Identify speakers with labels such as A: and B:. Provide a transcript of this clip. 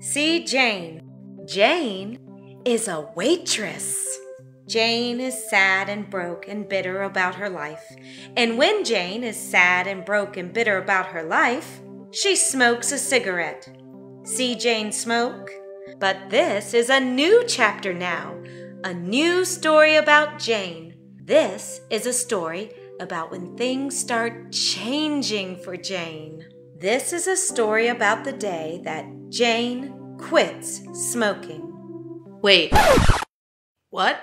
A: See Jane. Jane is a waitress. Jane is sad and broke and bitter about her life. And when Jane is sad and broke and bitter about her life, she smokes a cigarette. See Jane smoke? But this is a new chapter now, a new story about Jane. This is a story about when things start changing for Jane. This is a story about the day that Jane quits smoking.
B: Wait. What?